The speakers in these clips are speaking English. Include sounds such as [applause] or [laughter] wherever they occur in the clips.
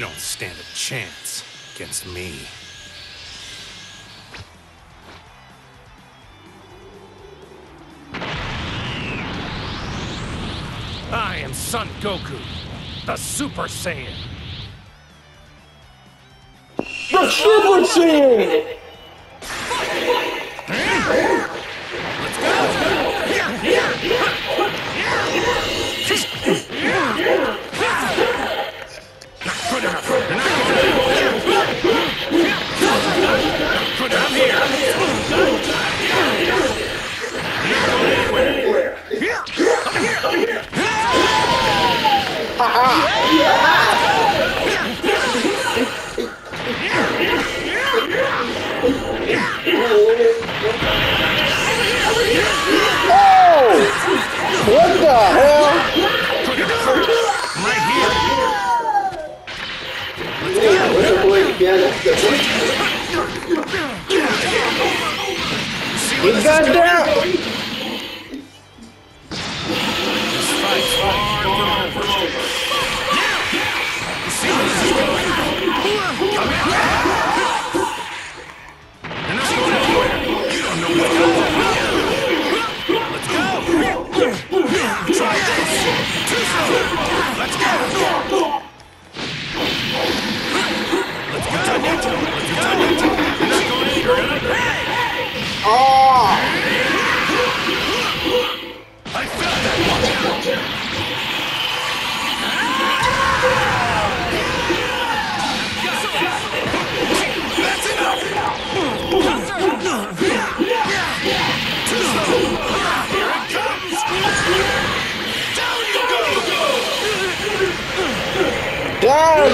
You don't stand a chance against me. I am Son Goku, the Super Saiyan. The Super Saiyan!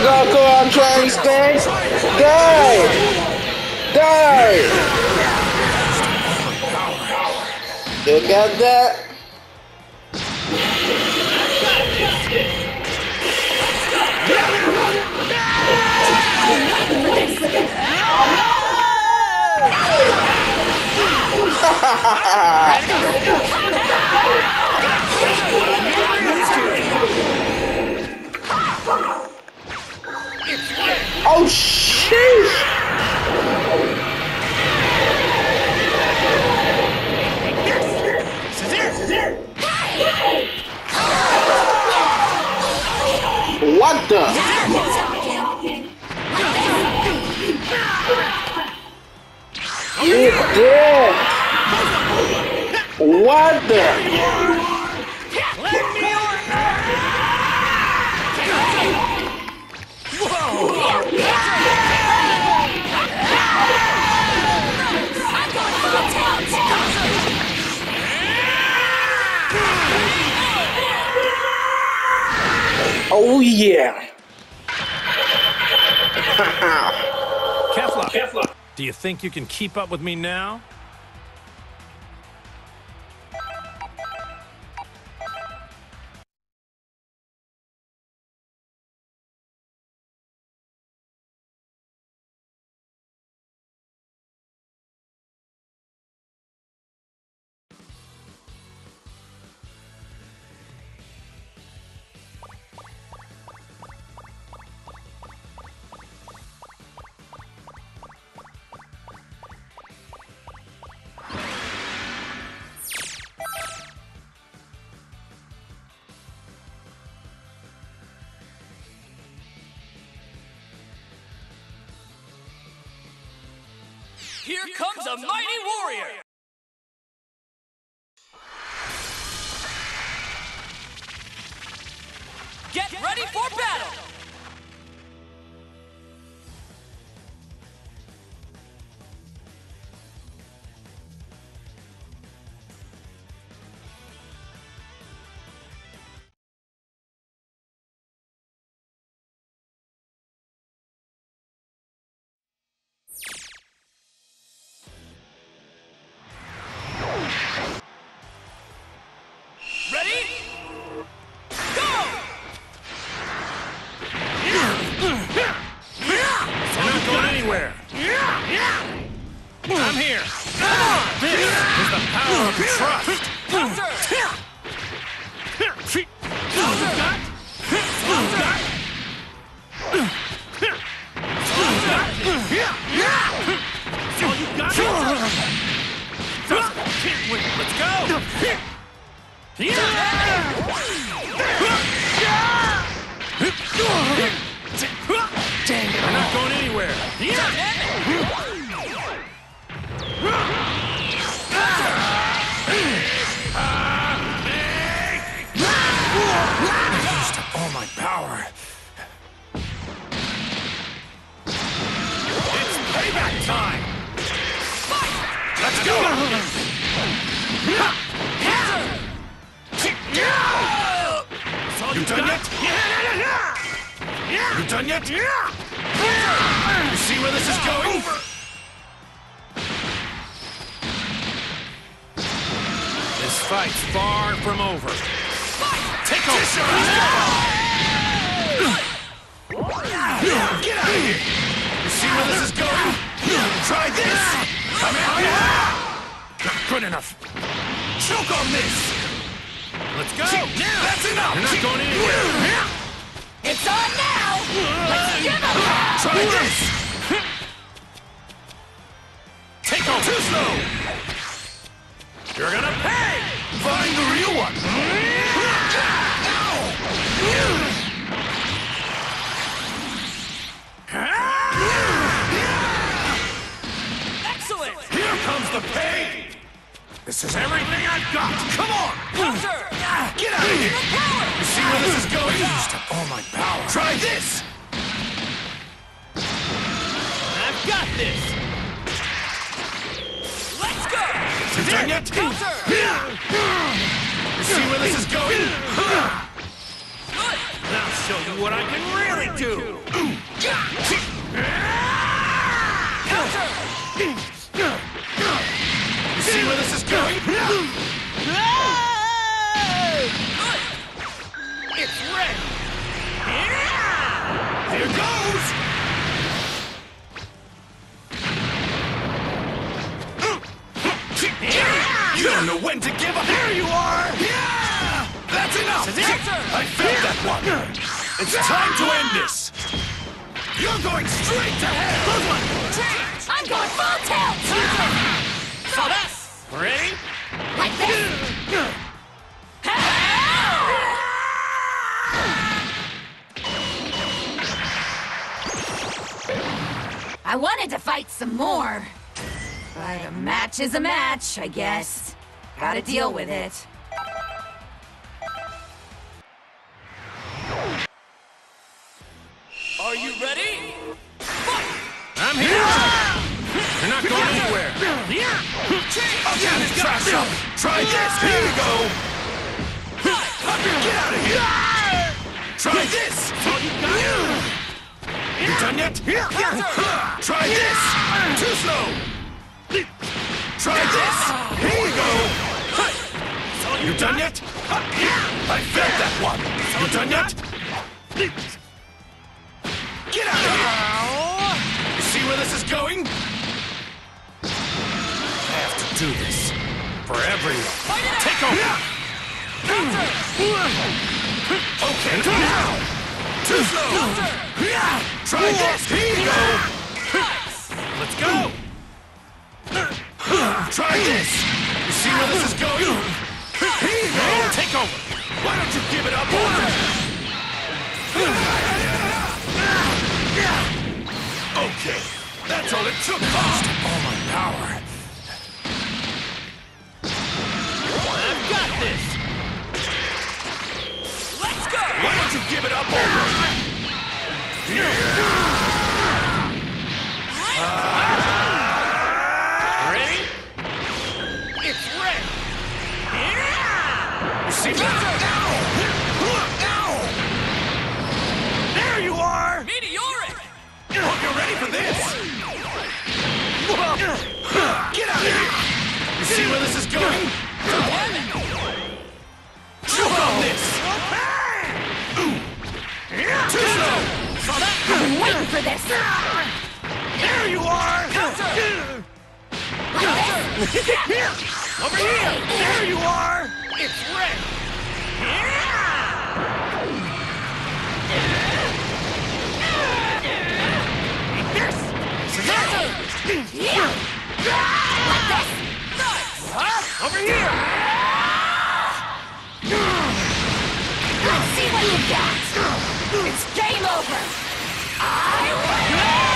Goku, I'm trying stay. Die! Die! You got that? [laughs] Oh, sheesh! What the? Oh, you did! What the? Oh yeah! [laughs] Kefla, do you think you can keep up with me now? Here comes a mighty warrior! Yeah! Fight's far from over. Take over! Get out of here! You see where this is going? Try this! Come in! Not good enough. Choke on this! Let's go! Now! That's enough! You're not going anywhere! It's on now! Let's give 'em hell! Try this! Take over! Too slow! You're gonna pay! Excellent! Here comes the pain! This is everything I've got! Come on! Counter! Get out of here! You see where this is going? I Used up all my power. Try this! I've got this! Let's go! You done yet? See where this is going? I'll show you what I can really do! You see where this is going? It's ready! Here goes! You don't know when to give up! There you are! I felt that one! It's time to end this! You're going straight to hell! I'm going full tilt! So that's... Ready? Like this! I wanted to fight some more. But a match is a match, I guess. Gotta deal with it. Are you ready? I'm here! You're not going anywhere! I'll get this trash! Try this! Here we go! Get out of here! Try this! You done yet? Try this! Too slow! Try this! Here we go! You done yet? I felt that one! You done yet? Do this. For everyone. Take over! Okay, now! Too slow! Try this! Here you go! Let's go! Try this! You see where this is going? Here you go! Take over! Why don't you give it up? Okay, that's all it took. Slow! I've been waiting for this! There you are! Over here! There you are! It's ready! Over here! Let's see what you got? It's game over! I win!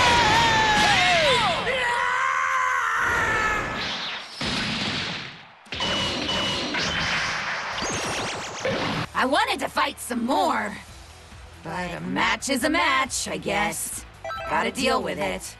I wanted to fight some more. But a match is a match, I guess. Gotta deal with it.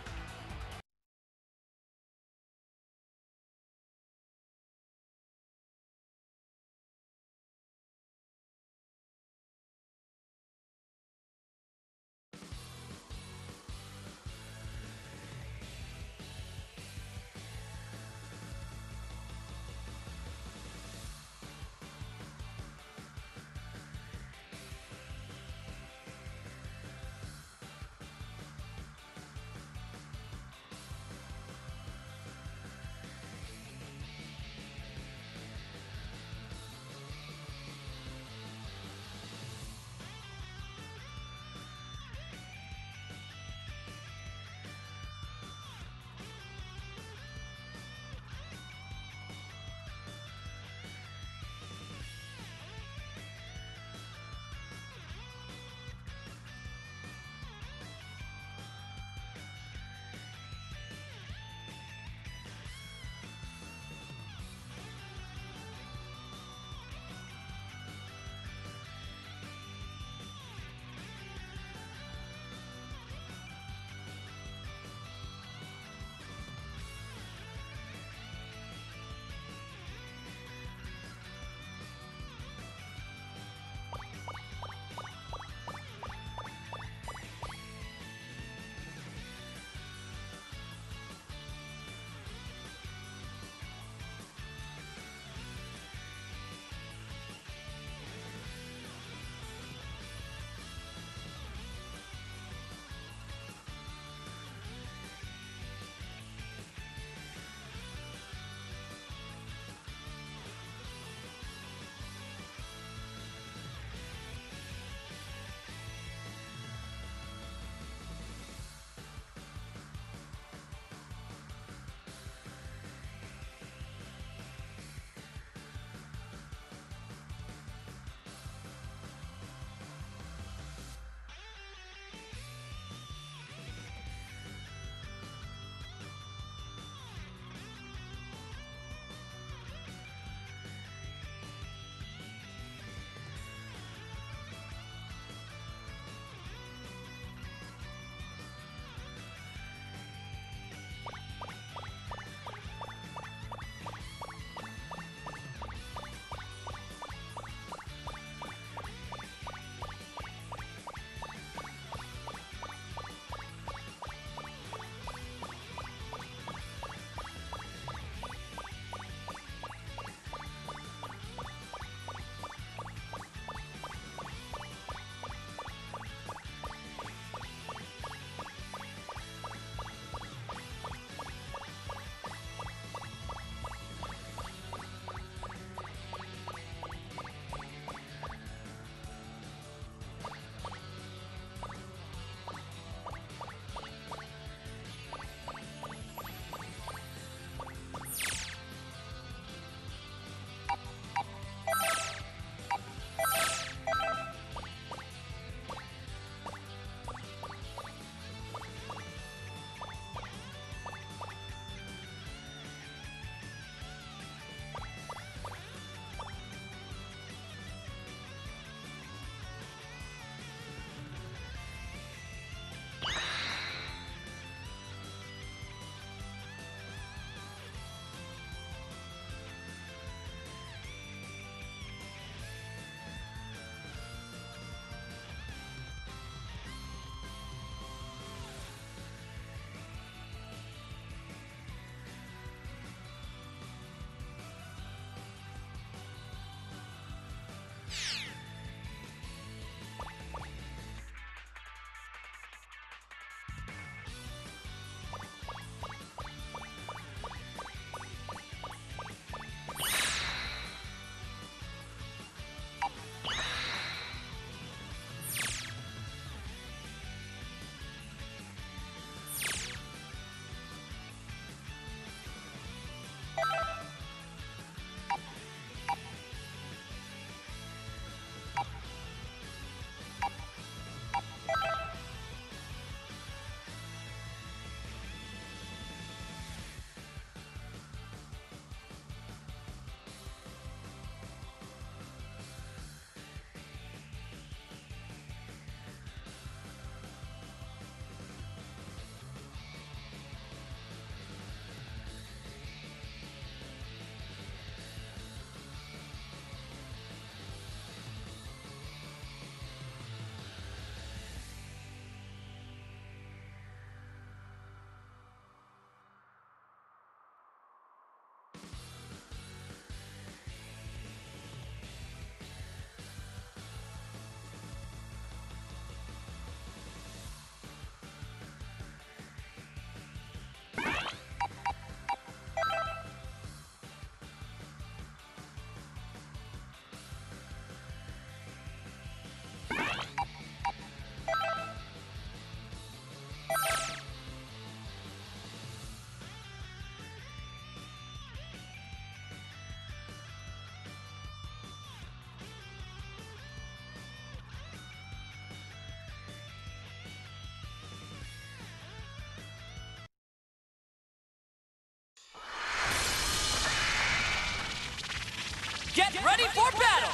Get ready for battle!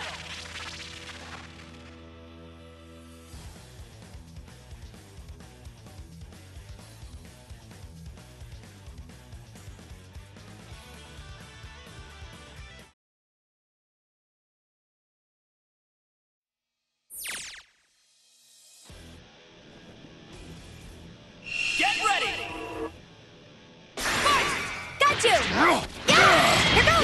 Get ready! Got you! Yeah!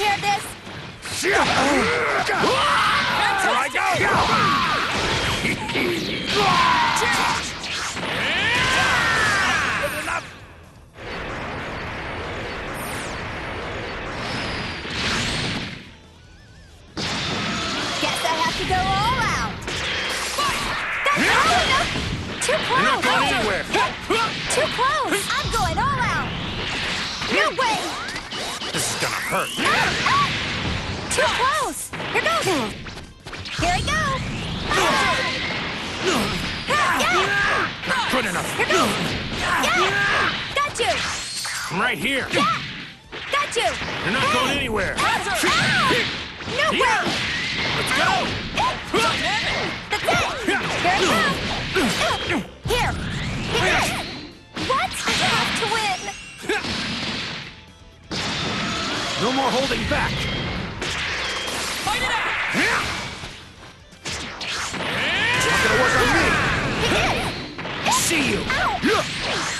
Of this! Here I go. Enough. Guess I have to go all out! That's all enough! Too close! You're not going anywhere. Too close! I'm going all Gonna hurt. Too close! Here goes! Here I go! Yeah! Good enough. Here goes! Yeah! Got you! I'm right here. Yeah! Got you! You're not going anywhere. Ah! No way! Let's go. That's it! Here I come! Here! Here! What? I have to win! No more holding back. Fight it out! Not gonna work on me. It is! See you. Ow!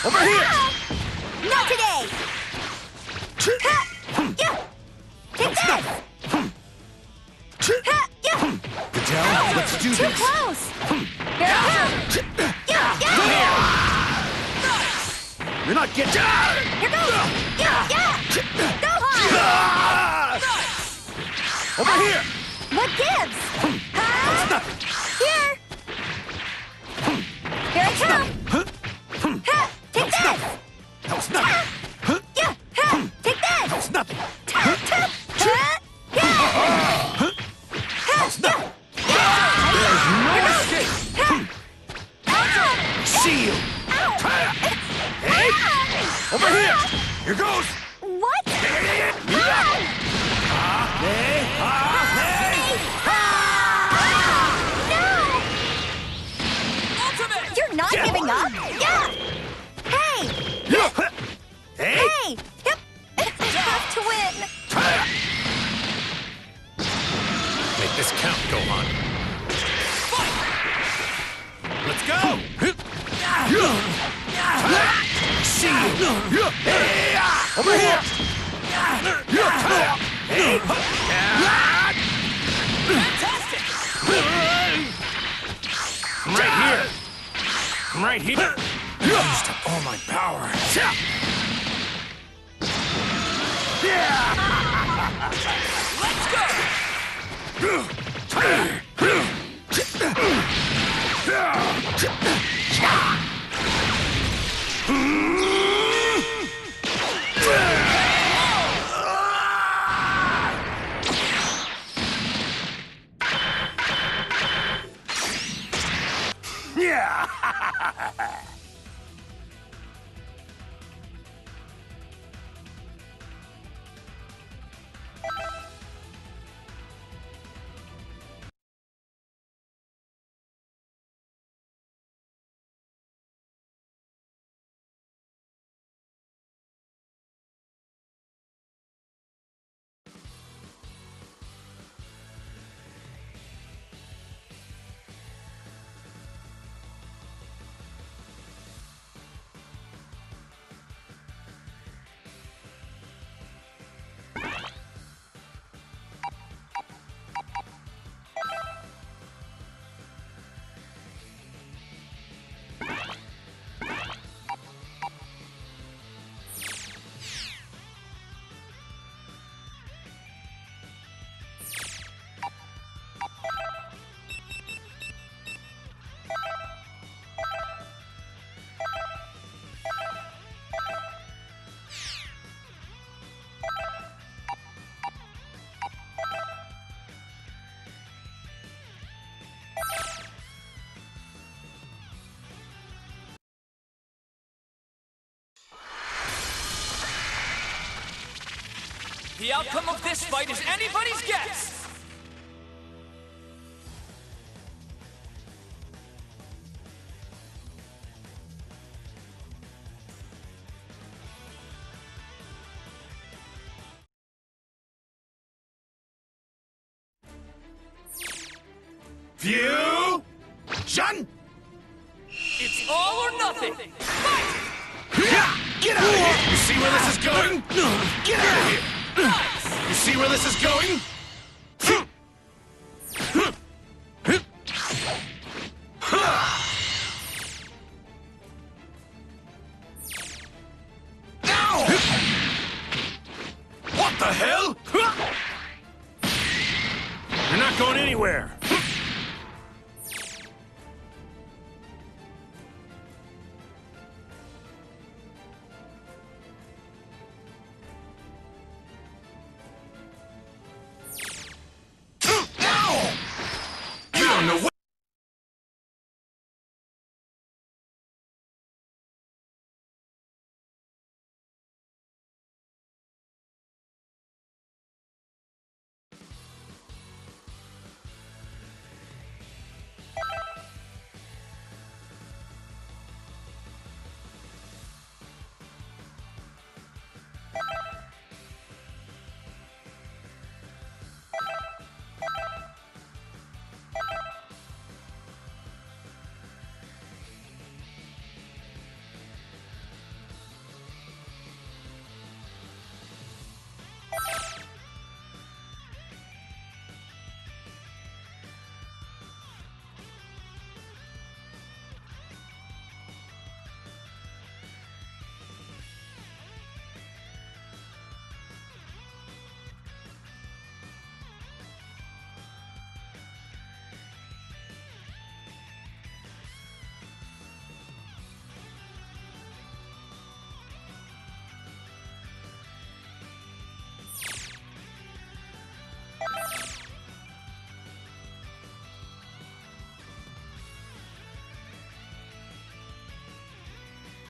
Over here. Ow! Not today! Hmm. Yeah! Take this! Hmm. Ha! Yeah! Hmm. Patel, let's do Too this. close! Here I! Yeah! Yeah! You're not getting. Here goes! Here. Count, Gohan. Let's go. See you. Over here. Fantastic! I'm right here. I'm right here. Used up all my power. [laughs] Let's go! Yeah. The outcome of this fight is anybody's guess! View! Shun! It's all or nothing! Fight! Get out of here! You see where this is going? Get out of here! You see where this is going?